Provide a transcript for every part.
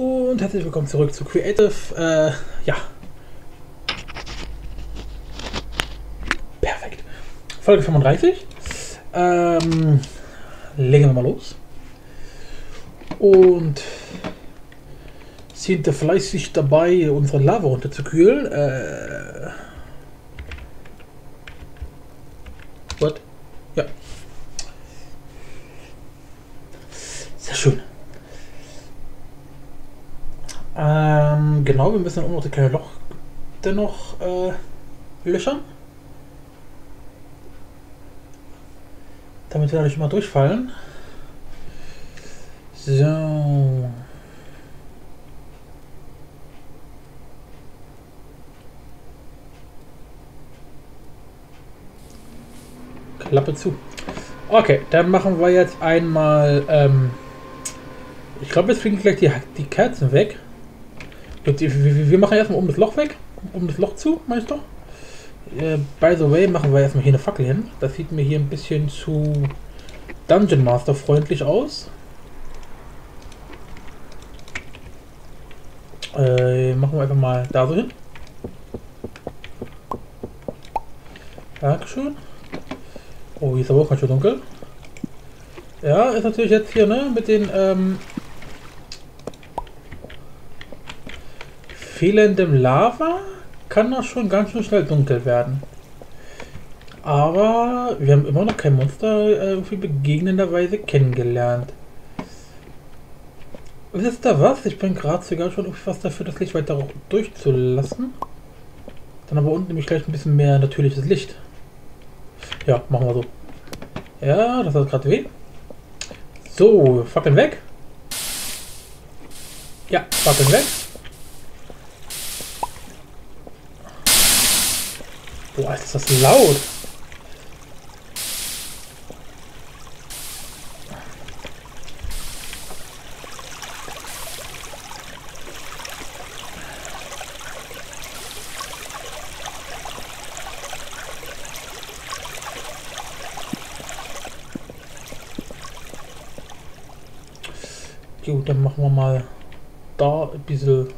Und herzlich willkommen zurück zu Creative. Äh, ja. Perfekt. Folge 35. Ähm, legen wir mal los. Und sind da fleißig dabei, unsere Lava runterzukühlen. Äh, what? Ja. Sehr schön. Genau, wir müssen dann noch das kleine Loch dennoch äh, löchern. Damit wir da nicht mal durchfallen. So. Klappe zu. Okay, dann machen wir jetzt einmal. Ähm, ich glaube, jetzt fliegen gleich die, die Kerzen weg. Wir machen erstmal um das Loch weg. Um das Loch zu, meinst du? Äh, by the way, machen wir erstmal hier eine Fackel hin. Das sieht mir hier ein bisschen zu Dungeon Master freundlich aus. Äh, machen wir einfach mal da so hin. Dankeschön. Oh, hier ist aber auch ganz schön dunkel. Ja, ist natürlich jetzt hier, ne, mit den, ähm, fehlendem Lava kann das schon ganz schön schnell dunkel werden. Aber wir haben immer noch kein Monster äh, irgendwie begegnenderweise kennengelernt. Wisst ihr was? Ich bin gerade sogar schon fast dafür, das Licht weiter durchzulassen. Dann aber unten nämlich gleich ein bisschen mehr natürliches Licht. Ja, machen wir so. Ja, das hat gerade weh. So, Fackeln weg. Ja, Fackeln weg. Boah, ist das laut. Gut, dann machen wir mal da ein bisschen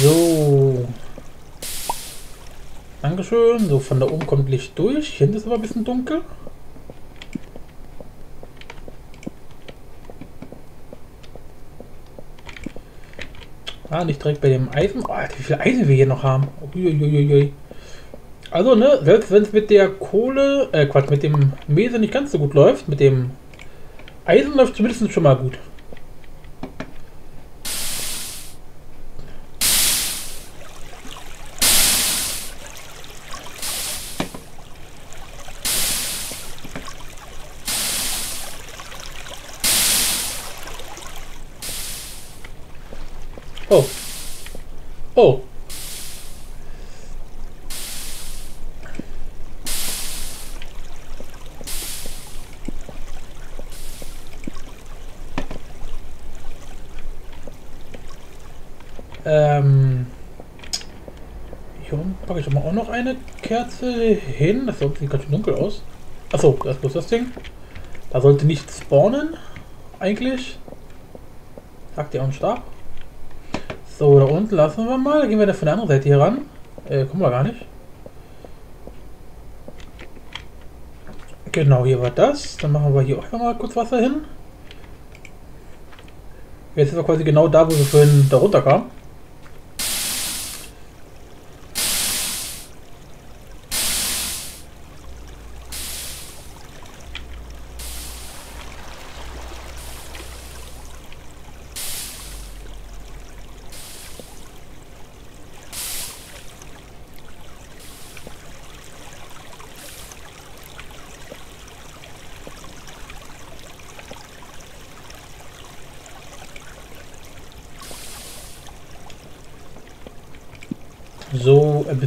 So. Dankeschön. So, von da oben kommt Licht durch. Hinten ist aber ein bisschen dunkel. Ah, nicht direkt bei dem Eisen. Oh, wie viel Eisen wir hier noch haben. Uiuiui. Also, ne, selbst wenn es mit der Kohle, äh, Quatsch, mit dem Mese nicht ganz so gut läuft, mit dem Eisen läuft zumindest schon mal gut. Oh. Oh. Ähm. Hier unten packe ich aber auch noch eine Kerze hin. Das sieht ganz schön dunkel aus. Achso, das ist bloß das Ding. Da sollte nichts spawnen. Eigentlich. Sagt ihr auch einen Stab? So, da unten lassen wir mal. Gehen wir da von der anderen Seite hier ran. Äh, kommen wir gar nicht. Genau, hier war das. Dann machen wir hier auch mal kurz Wasser hin. Jetzt sind wir quasi genau da, wo wir vorhin da runter kamen.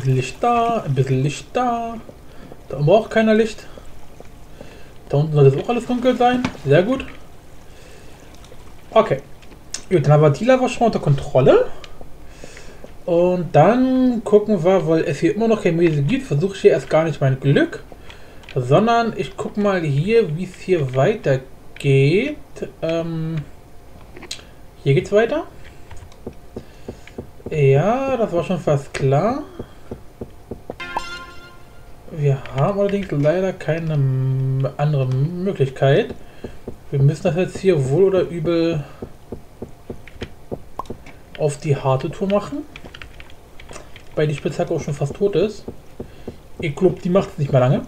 Bisschen Licht da, ein bisschen Licht da. Da braucht keiner Licht. Da unten soll das auch alles dunkel sein. Sehr gut. Okay. Gut, dann haben wir die Lava schon unter Kontrolle. Und dann gucken wir, weil es hier immer noch kein Mäse gibt, versuche ich hier erst gar nicht mein Glück. Sondern ich gucke mal hier, wie es hier weitergeht. Ähm, hier geht's weiter. Ja, das war schon fast klar. Wir haben allerdings leider keine andere Möglichkeit. Wir müssen das jetzt hier wohl oder übel auf die harte Tour machen. Weil die Spitzhacke auch schon fast tot ist. Ich glaube, die macht es nicht mehr lange.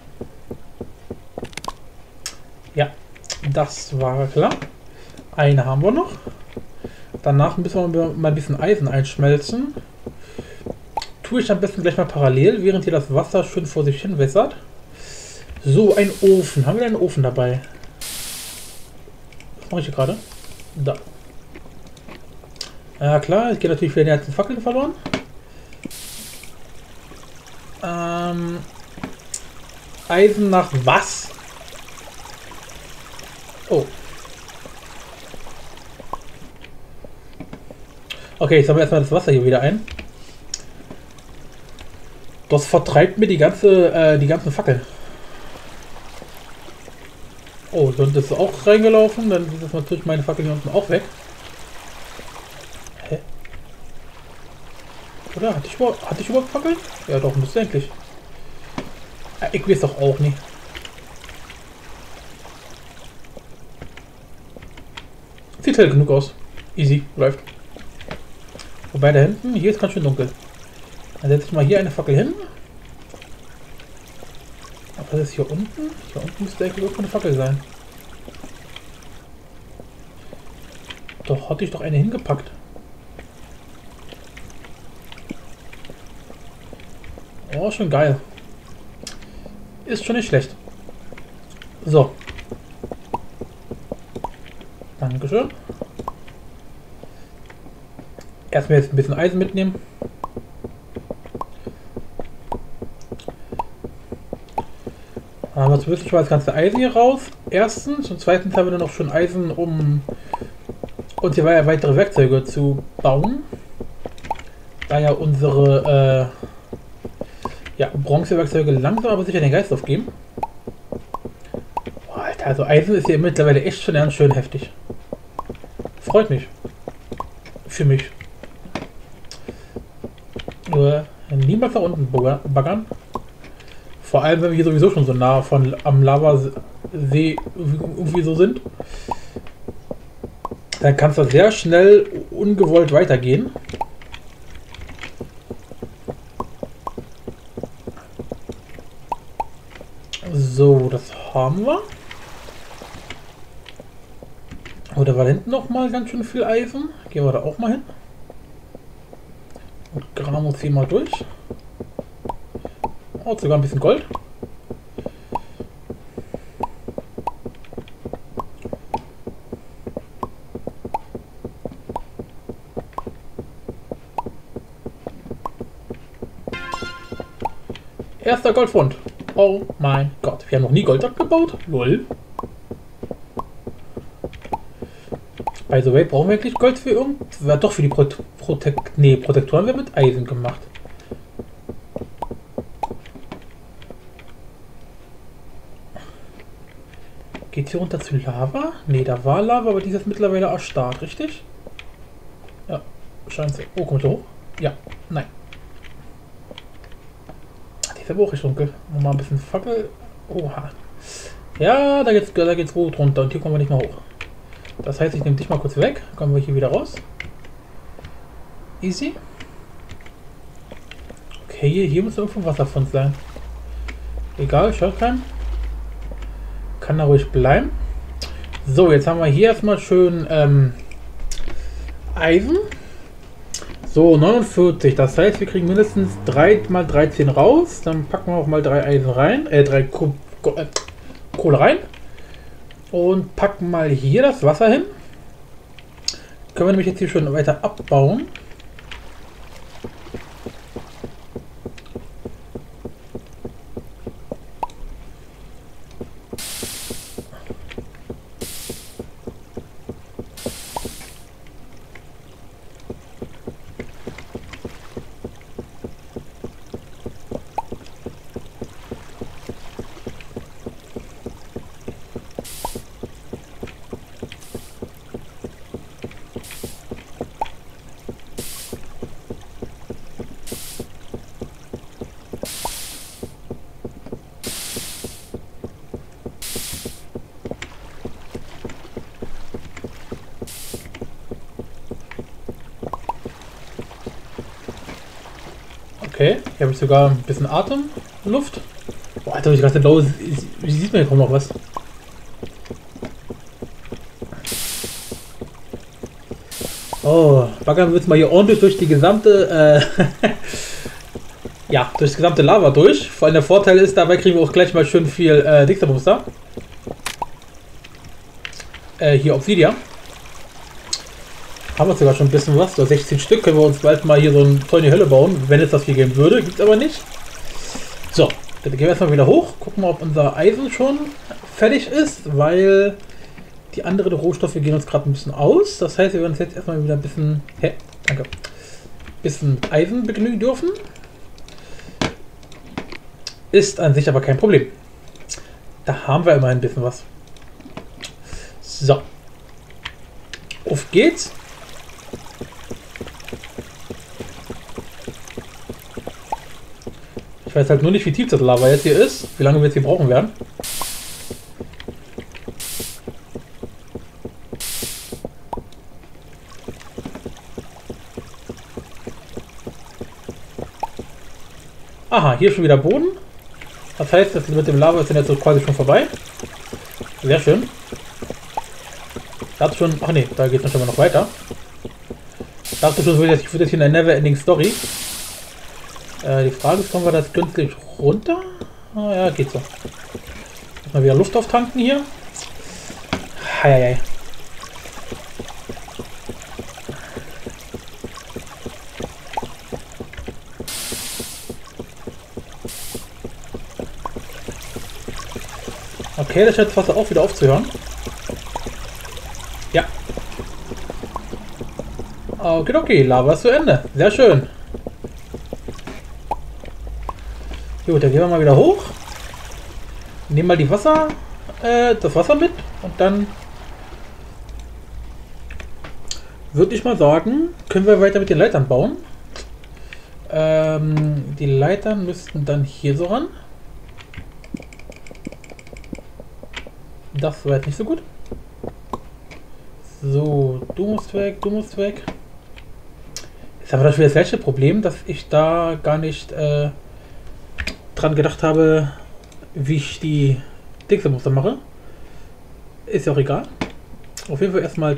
Ja, das war klar. Eine haben wir noch. Danach müssen wir mal ein bisschen Eisen einschmelzen. Tue ich am besten gleich mal parallel, während hier das Wasser schön vor sich hin wässert. So, ein Ofen. Haben wir einen Ofen dabei? Was mache ich hier gerade? Da. Ja klar, es geht natürlich wieder die ganzen Fackeln verloren. Ähm, Eisen nach was? Oh. Okay, ich sammle erstmal das Wasser hier wieder ein. Das vertreibt mir die ganze, äh, die ganzen Fackeln. Oh, sind das auch reingelaufen? Dann ist natürlich meine Fackel hier unten auch weg. Hä? Oder? Hatte ich, überhaupt, hatte ich überhaupt Fackeln? Ja doch, müsste eigentlich. Ja, ich weiß doch auch nicht. Sieht hell genug aus. Easy, läuft. Wobei da hinten, hier ist ganz schön dunkel. Dann setze ich mal hier eine Fackel hin. Was ist hier unten? Hier unten müsste eigentlich irgendwo eine Fackel sein. Doch, hatte ich doch eine hingepackt. Oh, schon geil. Ist schon nicht schlecht. So. Dankeschön. Erstmal jetzt ein bisschen Eisen mitnehmen. Wir zumindest schon mal das ganze Eisen hier raus. Erstens. Und zweitens haben wir dann noch schon Eisen, um uns hier weitere Werkzeuge zu bauen. Da ja unsere äh, ja, Bronzewerkzeuge langsam aber sicher den Geist aufgeben. Boah, Alter, also Eisen ist hier mittlerweile echt schon ganz schön heftig. Freut mich. Für mich. Nur niemals nach unten baggern. Vor allem, wenn wir hier sowieso schon so nah von am Lavasee irgendwie so sind. Dann kann es da sehr schnell ungewollt weitergehen. So, das haben wir. Oder war hinten noch mal ganz schön viel Eisen? Gehen wir da auch mal hin. Und graben uns hier mal durch. Oh, sogar ein bisschen Gold. Erster Goldfund. Oh mein Gott. Wir haben noch nie Gold abgebaut? Lol. By the way, brauchen wir eigentlich Gold für irgendwas? Doch, für die Pro Protekt... Nee, Protektoren werden mit Eisen gemacht. Geht hier runter zu Lava? Ne, da war Lava, aber die ist mittlerweile erstarrt, richtig? Ja, scheint so. Oh, kommt hoch? Ja, nein. Die ist aber auch dunkel. Nochmal ein bisschen Fackel. Oha. Ja, da geht's, da geht's gut runter und hier kommen wir nicht mehr hoch. Das heißt, ich nehme dich mal kurz weg. Kommen wir hier wieder raus. Easy. Okay, hier, hier muss irgendwo Wasser von sein. Egal, schaut kein. Kann da ruhig bleiben. So, jetzt haben wir hier erstmal schön ähm, Eisen. So, 49. Das heißt, wir kriegen mindestens 3 mal 13 raus. Dann packen wir auch mal 3 Eisen rein. Äh, 3 äh, Kohle rein. Und packen mal hier das Wasser hin. Können wir nämlich jetzt hier schon weiter abbauen. Okay, hier habe ich sogar ein bisschen Atemluft. Boah, Alter, ich gerade los. Wie sieht man hier kaum noch was? Oh, baggern wir jetzt mal hier ordentlich durch die gesamte, äh, ja, durch das gesamte Lava durch. Vor allem der Vorteil ist, dabei kriegen wir auch gleich mal schön viel äh, Dixerbooster. Äh, hier Obsidian. Haben wir sogar schon ein bisschen was. So 16 Stück können wir uns bald mal hier so eine tolle Hölle bauen, wenn es das hier geben würde. Gibt es aber nicht. So, dann gehen wir erstmal wieder hoch. Gucken ob unser Eisen schon fertig ist, weil die anderen Rohstoffe gehen uns gerade ein bisschen aus. Das heißt, wir werden uns jetzt erstmal wieder ein bisschen, hä, danke, bisschen Eisen begnügen dürfen. Ist an sich aber kein Problem. Da haben wir immer ein bisschen was. So. Auf geht's. Ich weiß halt nur nicht, wie tief das Lava jetzt hier ist, wie lange wir jetzt hier brauchen werden. Aha, hier schon wieder Boden. Das heißt, das mit dem Lava ist dann jetzt so quasi schon vorbei. Sehr schön. Dachte schon, ach nee, da geht es schon mal noch weiter. Dachte schon, ich würde jetzt hier eine Never-Ending Story. Äh, die Frage ist, kommen wir das günstig runter? Ah ja, geht so. Mal wieder Luft auftanken hier. Heieiei. Okay, das scheint fast auch wieder aufzuhören. Ja. Okay, okay, Lava ist zu Ende. Sehr schön. Gut, dann gehen wir mal wieder hoch. Nehmen mal die Wasser, äh, das Wasser mit und dann würde ich mal sagen, können wir weiter mit den Leitern bauen. Ähm, die Leitern müssten dann hier so ran. Das war jetzt nicht so gut. So, du musst weg, du musst weg. Jetzt haben wir das wieder das gleiche Problem, dass ich da gar nicht äh, dran gedacht habe, wie ich die Dixie-Muster mache. Ist ja auch egal. Auf jeden Fall erstmal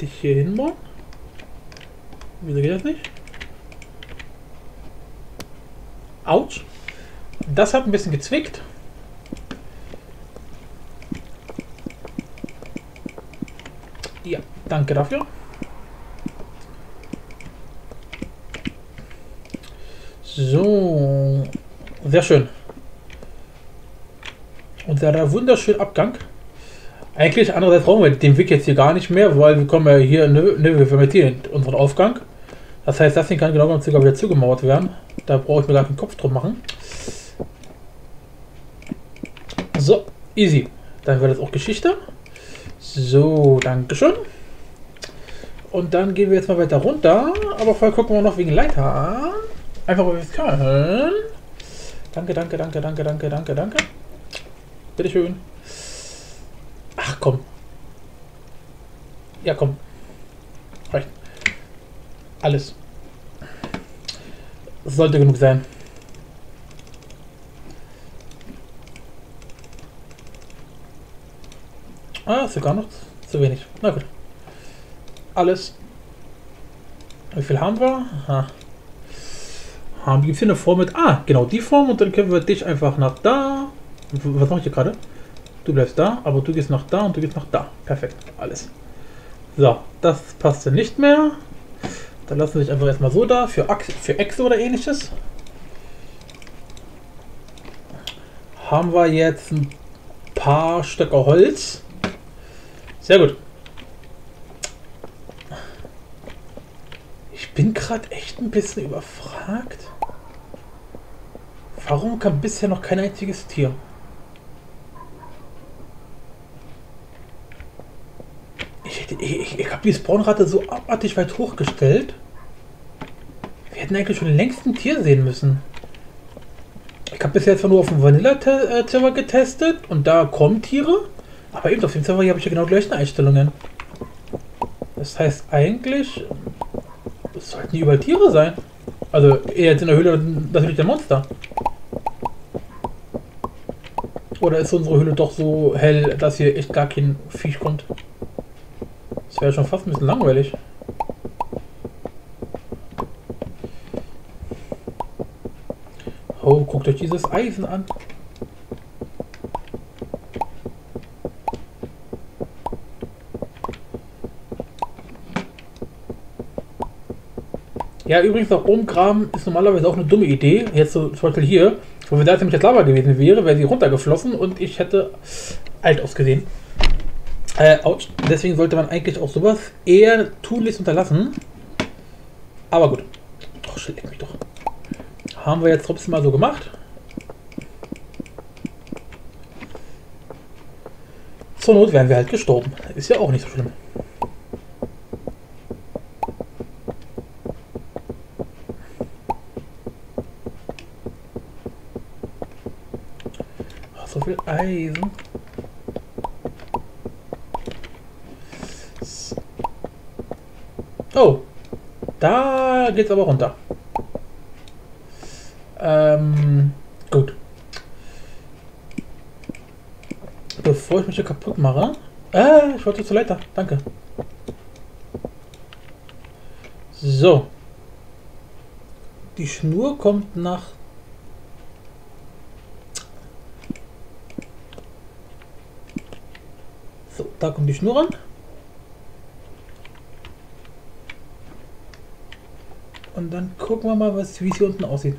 dich hier hinbauen. Wieso geht das nicht? Autsch. Das hat ein bisschen gezwickt. Ja, danke dafür. So, sehr schön. Und der wunderschöne Abgang. Eigentlich, andererseits brauchen wir den Weg jetzt hier gar nicht mehr, weil wir kommen ja hier, ne, ne, wir vermetieren unseren Aufgang. Das heißt, das Ding kann genau sogar wieder zugemauert werden. Da brauche ich mir gar keinen Kopf drum machen. So, easy. Dann wird das auch Geschichte. So, Dankeschön. Und dann gehen wir jetzt mal weiter runter. Aber vorher gucken wir noch wegen Leiter. Einfach, weil wir es können. Danke, danke, danke, danke, danke, danke, danke. Bitteschön. Ach, komm. Ja, komm. Reicht. Alles. Sollte genug sein. Ah, sogar noch zu wenig. Na gut. Alles. Wie viel haben wir? Aha. Haben wir hier eine Form mit. Ah, genau, die Form und dann können wir dich einfach nach da. Was mache ich hier gerade? Du bleibst da, aber du gehst nach da und du gehst nach da. Perfekt, alles. So, das passt dann nicht mehr. Dann lassen wir dich einfach erstmal so da für, Ach für Echse oder ähnliches. Haben wir jetzt ein paar Stöcke Holz. Sehr gut. Bin gerade echt ein bisschen überfragt. Warum kam bisher noch kein einziges Tier? Ich, ich, ich habe die Spawnrate so abartig weit hochgestellt. Wir hätten eigentlich schon längst ein Tier sehen müssen. Ich habe bisher zwar nur auf dem Vanilla-Server getestet und da kommen Tiere. Aber eben auf dem Server habe ich ja genau gleiche Einstellungen. Das heißt eigentlich, es sollten die über Tiere sein. Also eher jetzt in der Höhle natürlich der Monster. Oder ist unsere Höhle doch so hell, dass hier echt gar kein Viech kommt? Das wäre schon fast ein bisschen langweilig. Oh, guckt euch dieses Eisen an. Ja, übrigens auch umgraben ist normalerweise auch eine dumme Idee. Jetzt so, zum Beispiel hier, wo wir da nämlich das Lava gewesen wäre, wäre sie runtergeflossen und ich hätte alt ausgesehen. Äh, ouch. Deswegen sollte man eigentlich auch sowas eher tunlichst unterlassen. Aber gut. Doch, schlägt mich doch. Haben wir jetzt trotzdem mal so gemacht. Zur Not wären wir halt gestorben. Ist ja auch nicht so schlimm. Viel Eisen. Oh, da geht's aber runter. Ähm, gut. Bevor ich mich hier kaputt mache. Äh, ich wollte zur Leiter. Danke. So. Die Schnur kommt nach So, da kommt die Schnur ran. Und dann gucken wir mal, was, wie es hier unten aussieht.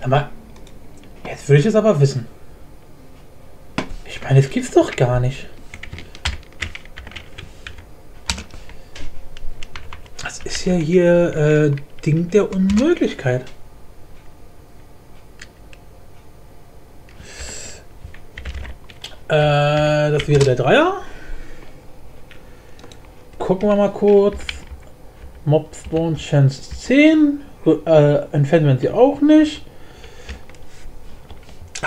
Aber jetzt will ich es aber wissen. Ich meine, es gibt's doch gar nicht. Das ist ja hier äh, Ding der Unmöglichkeit. Äh, das wäre der Dreier. Gucken wir mal kurz. Mob Spawn Chance 10. Äh, entfernen wir sie auch nicht.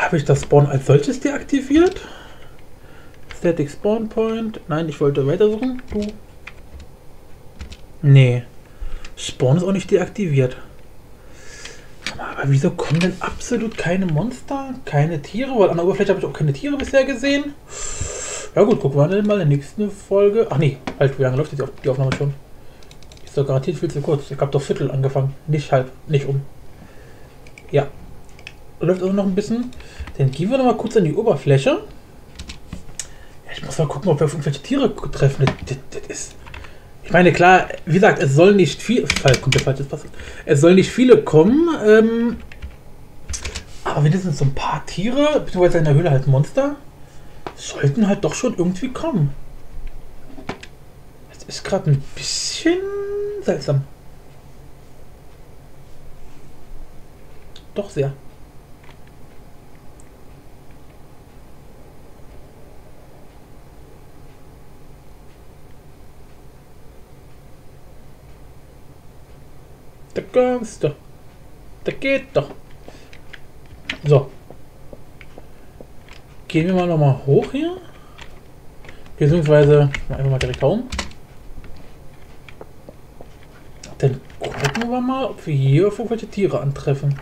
Habe ich das Spawn als solches deaktiviert? Static Spawn Point. Nein, ich wollte weitersuchen. Du. Nee. Spawn ist auch nicht deaktiviert. Aber wieso kommen denn absolut keine Monster? Keine Tiere? Weil an der Oberfläche habe ich auch keine Tiere bisher gesehen. Ja gut, gucken wir mal in der nächsten Folge. Ach nee, halt, wie lange läuft die Aufnahme schon? Ist doch garantiert viel zu kurz. Ich habe doch Viertel angefangen. Nicht halb, nicht um. Ja. Läuft also noch ein bisschen. Dann gehen wir noch mal kurz an die Oberfläche. Ja, ich muss mal gucken, ob wir auf irgendwelche Tiere treffen. Das, das, das ist ich meine, klar, wie gesagt, es soll nicht viel. Kommt falsches passiert. Es soll nicht viele kommen. Ähm, aber wenigstens so ein paar Tiere, beziehungsweise in der Höhle halt Monster, sollten halt doch schon irgendwie kommen. Das ist gerade ein bisschen seltsam. Doch sehr. Da kommst du. Da geht doch. So. Gehen wir mal noch mal hoch hier. Beziehungsweise einfach mal direkt um. Dann gucken wir mal, ob wir hier auf irgendwelche Tiere antreffen.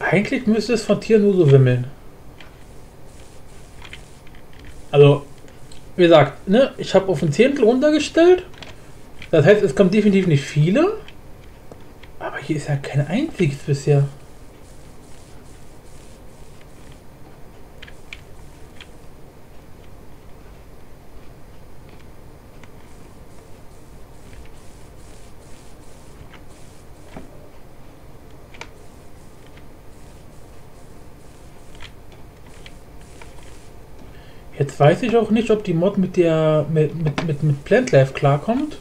Eigentlich müsste es von Tieren nur so wimmeln. Also, wie gesagt, ne, ich habe auf ein Zehntel runtergestellt. Das heißt, es kommt definitiv nicht viele. Aber hier ist ja kein einziges bisher. Weiß ich auch nicht, ob die Mod mit der mit, mit, mit, mit Plant Life klarkommt.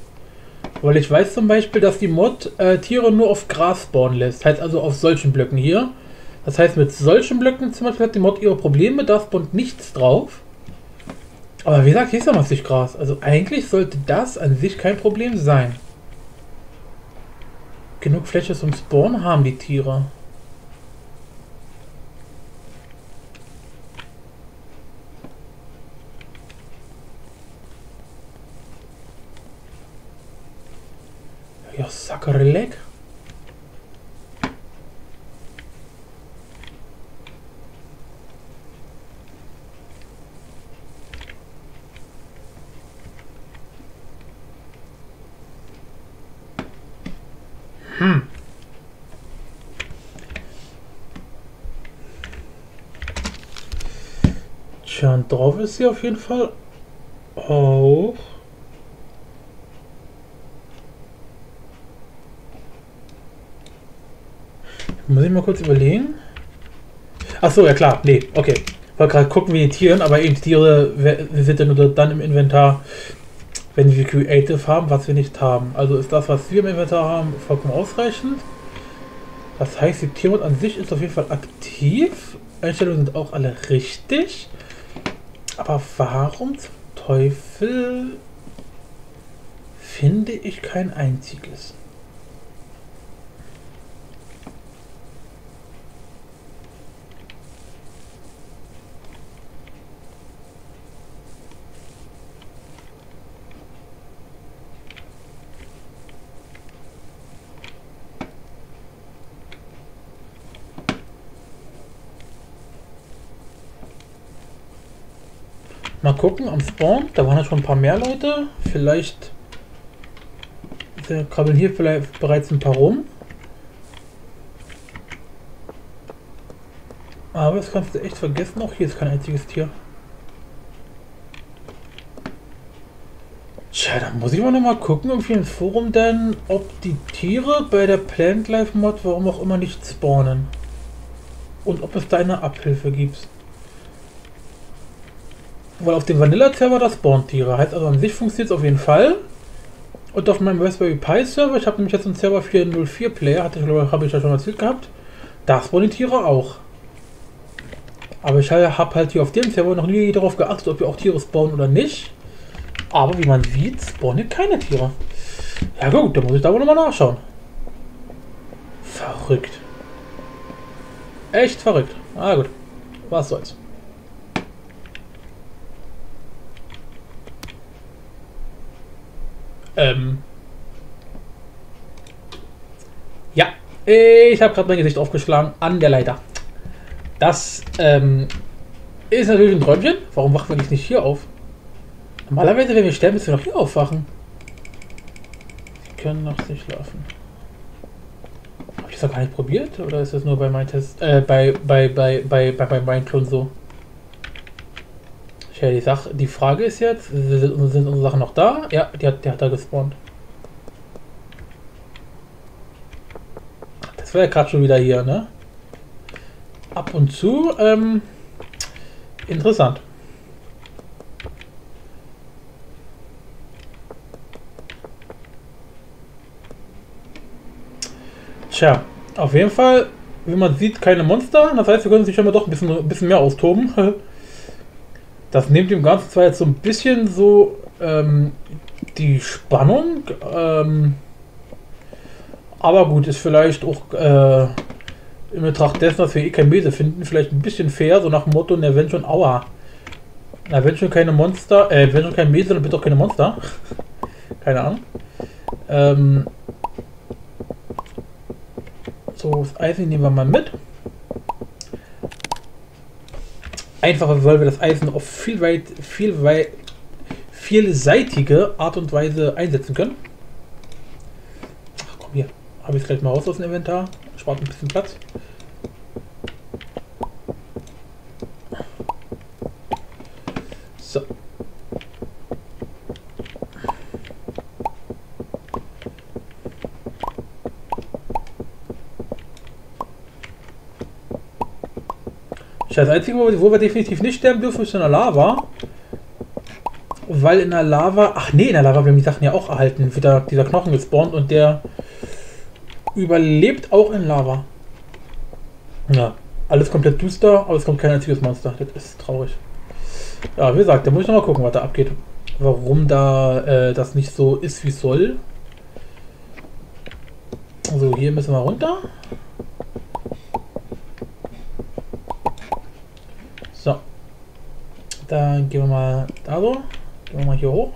Weil ich weiß zum Beispiel, dass die Mod äh, Tiere nur auf Gras spawnen lässt. Heißt also auf solchen Blöcken hier. Das heißt, mit solchen Blöcken zum Beispiel hat die Mod ihre Probleme, da spawnt nichts drauf. Aber wie gesagt, hier ist ja massig Gras. Also eigentlich sollte das an sich kein Problem sein. Genug Fläche zum Spawn haben die Tiere. Sackerleck. Hm. Und drauf ist sie auf jeden Fall auch. Muss ich mal kurz überlegen. Ach so, ja klar, nee, okay. Wollte gerade gucken wie die Tieren, aber eben Tiere sind ja nur dann im Inventar, wenn wir Creative haben, was wir nicht haben. Also ist das, was wir im Inventar haben, vollkommen ausreichend. Das heißt, die Tiermod an sich ist auf jeden Fall aktiv. Einstellungen sind auch alle richtig. Aber warum zum Teufel finde ich kein einziges? Mal gucken, am Spawn, da waren ja schon ein paar mehr Leute. Vielleicht krabbeln hier vielleicht bereits ein paar rum. Aber das kannst du echt vergessen, auch hier ist kein einziges Tier. Tja, da muss ich mal noch mal gucken, irgendwie im Forum denn, ob die Tiere bei der Plant Life Mod warum auch immer nicht spawnen. Und ob es da eine Abhilfe gibt. Weil auf dem Vanilla-Server das Spawn-Tiere. Heißt also an sich funktioniert es auf jeden Fall. Und auf meinem Raspberry Pi Server, ich habe nämlich jetzt einen Server 404 Player, hatte ich, habe ich ja schon erzählt gehabt. Da spawnen die Tiere auch. Aber ich habe halt hier auf dem Server noch nie darauf geachtet, ob wir auch Tiere spawnen oder nicht. Aber wie man sieht, spawnen keine Tiere. Ja gut, dann muss ich da wohl nochmal nachschauen. Verrückt. Echt verrückt. Ah gut. Was soll's. Ähm ja, ich habe gerade mein Gesicht aufgeschlagen an der Leiter. Das ähm, ist natürlich ein Träumchen. Warum wachen wir nicht hier auf? Normalerweise, wenn wir sterben, müssen wir noch hier aufwachen. Sie können noch nicht schlafen. Habe ich das noch gar nicht probiert? Oder ist das nur bei meinem Test, äh, bei, bei, bei, bei, bei, bei meinem Klon so? Ja, die, Sache, die Frage ist jetzt, sind, sind unsere Sachen noch da? Ja, die hat, die hat da gespawnt. Das war ja gerade schon wieder hier, ne? Ab und zu, ähm, interessant. Tja, auf jeden Fall, wie man sieht, keine Monster. Das heißt, wir können sich schon mal doch ein bisschen, ein bisschen mehr austoben. Das nimmt dem Ganzen zwar jetzt so ein bisschen so ähm, die Spannung, ähm, aber gut, ist vielleicht auch äh, in Betracht dessen, dass wir eh kein Mese finden, vielleicht ein bisschen fair, so nach dem Motto, ne, wenn schon, aua. Na, wenn schon keine Monster, äh, wenn schon kein Mese, dann bitte auch keine Monster. keine Ahnung. Ähm, so, das Eisen nehmen wir mal mit. Einfach weil wir das Eisen auf viel weit, viel weit, vielseitige Art und Weise einsetzen können. Ach komm hier, habe ich es gleich mal raus aus dem Inventar. Spart ein bisschen Platz. So. Das Einzige, wo wir definitiv nicht sterben dürfen, ist in der Lava. Weil in der Lava, ach nee, in der Lava, wir haben die Sachen ja auch erhalten, wird da dieser Knochen gespawnt und der überlebt auch in Lava. Ja, alles komplett düster, aber es kommt kein einziges Monster. Das ist traurig. Ja, wie gesagt, da muss ich noch mal gucken, was da abgeht. Warum da äh, das nicht so ist, wie es soll. Also hier müssen wir runter. So. Dann gehen wir mal da so. Gehen wir mal hier hoch.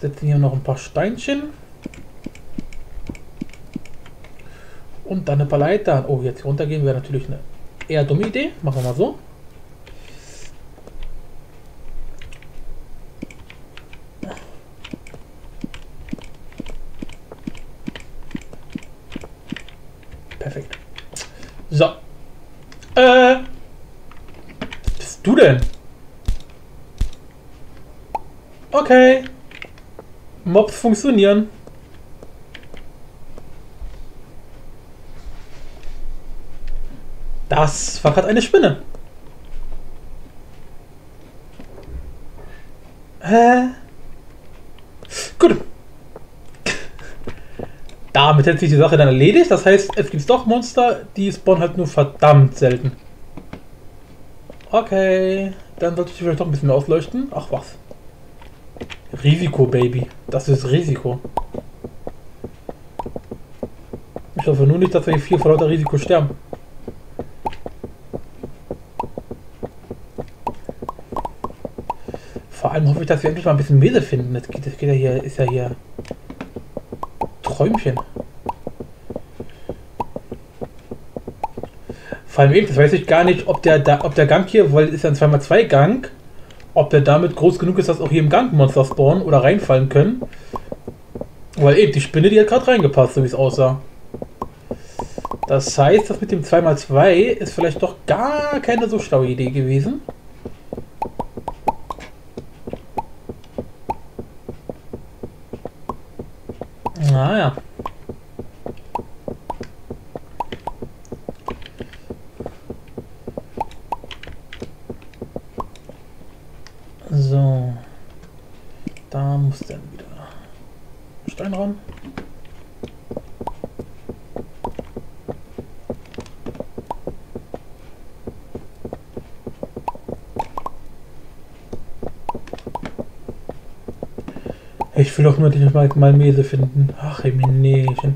Setzen hier noch ein paar Steinchen. Und dann ein paar Leitern. Oh, jetzt runtergehen wäre natürlich eine eher dumme Idee. Machen wir mal so. Perfekt. So. Äh. Was bist du denn? Okay. Mobs funktionieren. Das war gerade eine Spinne. Hä? Gut. Damit hätte sich die Sache dann erledigt. Das heißt, es gibt doch Monster, die spawnen halt nur verdammt selten. Okay. Dann sollte ich vielleicht doch ein bisschen mehr ausleuchten. Ach was. Risiko, Baby. Das ist Risiko. Ich hoffe nur nicht, dass wir hier vor lauter Risiko sterben. Vor allem hoffe ich, dass wir endlich mal ein bisschen Mese finden. Das geht, das geht ja hier, ist ja hier Träumchen. Vor allem eben, das weiß ich gar nicht, ob der, ob der Gang hier, weil ist ja ein 2x2 Gang, ob der damit groß genug ist, dass auch hier im Gang Monster spawnen oder reinfallen können. Weil eben, die Spinne, die hat gerade reingepasst, so wie es aussah. Das heißt, das mit dem 2x2 ist vielleicht doch gar keine so schlaue Idee gewesen. Naja. So. Da muss dann wieder Stein ran. Ich will doch nur nicht mal, mal Mese finden. Ach, Emination.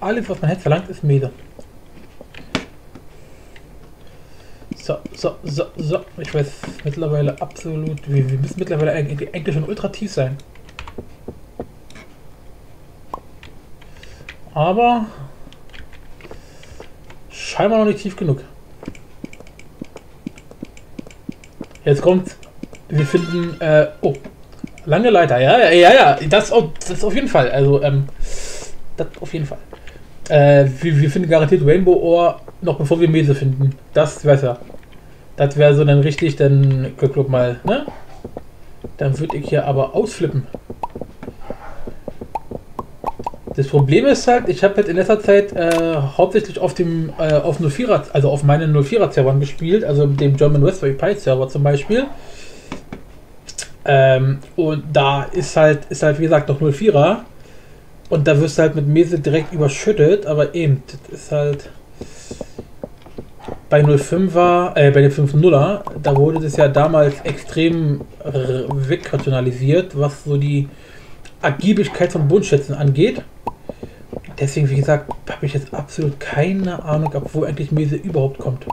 Alles, was man hätte verlangt, ist Mese. So, so, so, so. Ich weiß mittlerweile absolut. Wir, wir müssen mittlerweile eigentlich, eigentlich schon ultra tief sein. Aber scheinbar noch nicht tief genug. Jetzt kommt. Wir finden. Äh, oh. Lange Leiter. Ja, ja, ja, ja. Das, oh, das auf jeden Fall. Also, ähm. Das auf jeden Fall. Äh, wir, wir finden garantiert Rainbow Ohr noch bevor wir Mese finden. Das wäre ja. Das wäre so dann richtig, dann guck, mal, ne? Dann würde ich hier aber ausflippen. Das Problem ist halt, ich habe halt in letzter Zeit äh, hauptsächlich auf dem äh, auf 04er, also auf meinen 04er Servern gespielt, also dem German Raspberry Pi Server zum Beispiel. Ähm, und da ist halt, ist halt wie gesagt noch 04er. Und da wirst du halt mit Mese direkt überschüttet, aber eben, das ist halt bei 05er, äh, bei den 5.0er, da wurde das ja damals extrem wegrationalisiert, was so die Ergiebigkeit von Bodenschätzen angeht. Deswegen, wie gesagt, habe ich jetzt absolut keine Ahnung, ab wo eigentlich Mese überhaupt kommt.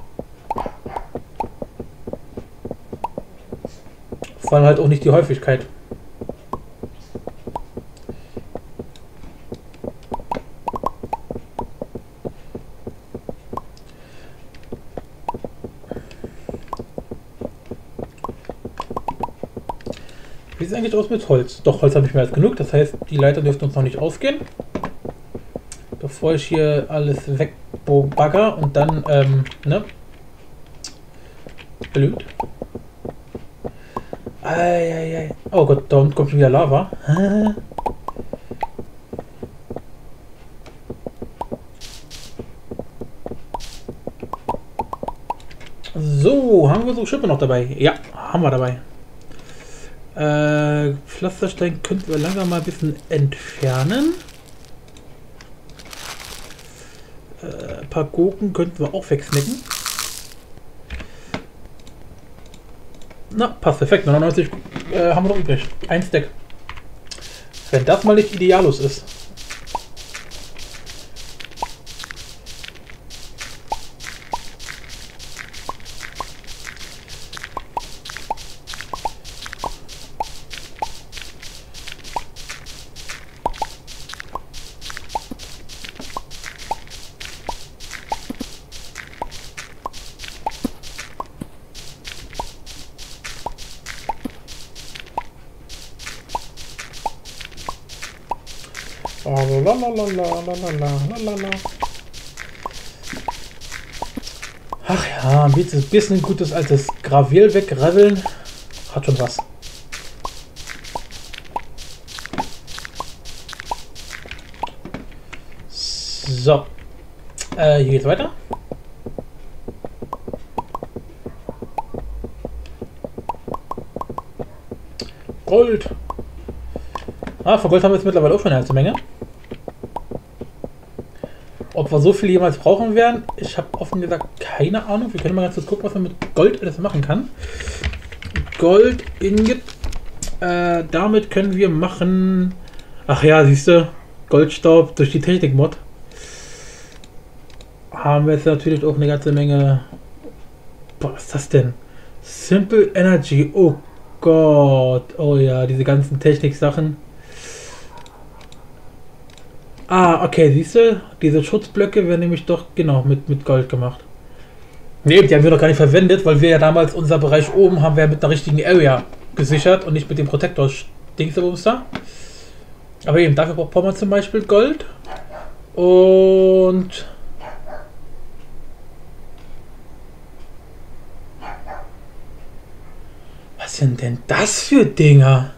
Vor allem halt auch nicht die Häufigkeit. Eigentlich aus mit Holz? Doch, Holz habe ich mehr als genug. Das heißt, die Leiter dürften uns noch nicht ausgehen. Bevor ich hier alles wegbagger und dann, ähm, ne? blöd. Eieiei. Oh Gott, da unten kommt schon wieder Lava. So, haben wir so Schippe noch dabei? Ja, haben wir dabei. Äh, Pflasterstein könnten wir langsam mal ein bisschen entfernen. Äh, ein paar Gurken könnten wir auch wegsnacken. Na, passt perfekt. 99 äh, haben wir noch übrig. Ein Stack. Wenn das mal nicht idealos ist. Oh, la, la, la, la, la, la, la, la, la. Ach ja, ein bisschen, gutes altes Graviel wegreveln. Hat schon was. So. Äh, hier geht's weiter. Gold. Ah, von Gold haben wir jetzt mittlerweile auch schon eine ganze Menge. Ob wir so viel jemals brauchen werden, ich habe offen gesagt keine Ahnung. Wir können mal ganz kurz gucken, was man mit Gold alles machen kann. Gold Ingot. Äh, damit können wir machen. Ach ja, siehst du, Goldstaub durch die Technik-Mod. Haben wir jetzt natürlich auch eine ganze Menge. Boah, was ist das denn? Simple Energy. Oh Gott. Oh ja, diese ganzen Technik-Sachen. Ah, okay, siehst du, diese Schutzblöcke werden nämlich doch genau mit, mit Gold gemacht. Ne, die haben wir noch gar nicht verwendet, weil wir ja damals unser Bereich oben haben wir mit einer richtigen Area gesichert und nicht mit dem Protektor da. Aber eben, dafür braucht man zum Beispiel Gold. Und... Was sind denn das für Dinger?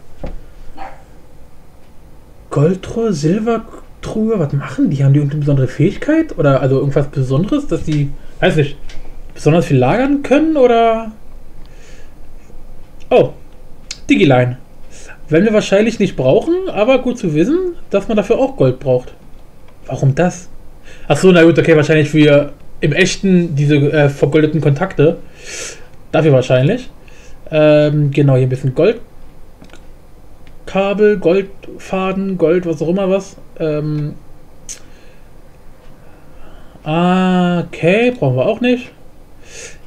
Goldrohr, Silber, Truhe, was machen die? Haben die irgendeine besondere Fähigkeit? Oder also irgendwas Besonderes, dass die, weiß nicht, besonders viel lagern können? Oder. Oh, Digiline. Werden wir wahrscheinlich nicht brauchen, aber gut zu wissen, dass man dafür auch Gold braucht. Warum das? Achso, na gut, okay, wahrscheinlich für im echten diese äh, vergoldeten Kontakte. Dafür wahrscheinlich. Ähm, genau, hier ein bisschen Gold Kabel, Goldfaden, Gold, was auch immer was. Ähm okay, brauchen wir auch nicht.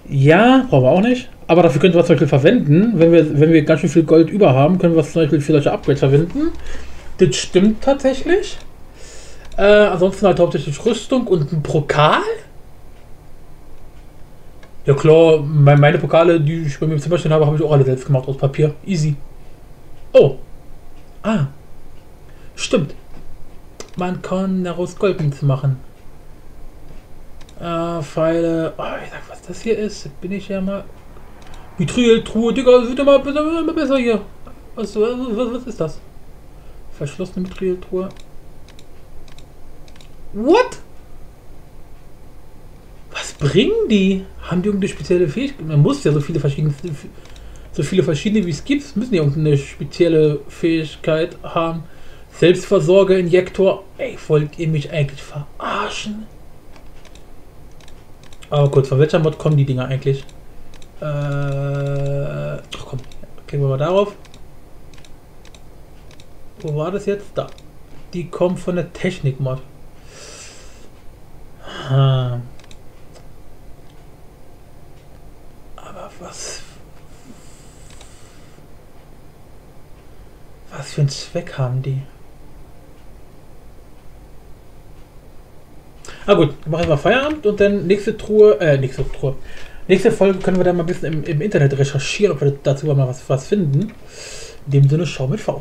Ja, brauchen wir auch nicht. Aber dafür könnten wir zum Beispiel verwenden, wenn wir, wenn wir ganz schön viel Gold über haben, können wir zum Beispiel für solche Upgrades verwenden. Das stimmt tatsächlich. Äh, ansonsten halt hauptsächlich Rüstung und ein Pokal. Ja klar, meine Pokale, die ich bei mir im Zimmer stehen habe, habe ich auch alle selbst gemacht aus Papier. Easy. Oh, Ah, stimmt. Man kann daraus Goldmünz machen. Äh, Pfeile. Oh, ich sag, was das hier ist, bin ich ja mal. Mithril-Truhe, Digga, das wird immer besser, immer besser hier. Was, was, was, ist das? Verschlossene Mithril-Truhe. What? Was bringen die? Haben die irgendeine spezielle Fähigkeit? Man muss ja so viele verschiedene so viele verschiedene wie es gibt, müssen die irgendeine spezielle Fähigkeit haben. Selbstversorger-Injektor. Ey, wollt ihr mich eigentlich verarschen? Aber kurz, von welcher Mod kommen die Dinger eigentlich? Äh, ach komm, klicken wir mal darauf. Wo war das jetzt? Da. Die kommen von der Technik-Mod. Aber was Was für einen Zweck haben die? Ah gut, dann machen wir Feierabend und dann nächste Truhe, äh, nächste Truhe. Nächste Folge können wir dann mal ein bisschen im, im Internet recherchieren, ob wir dazu mal was, was finden. In dem Sinne, schau mit V.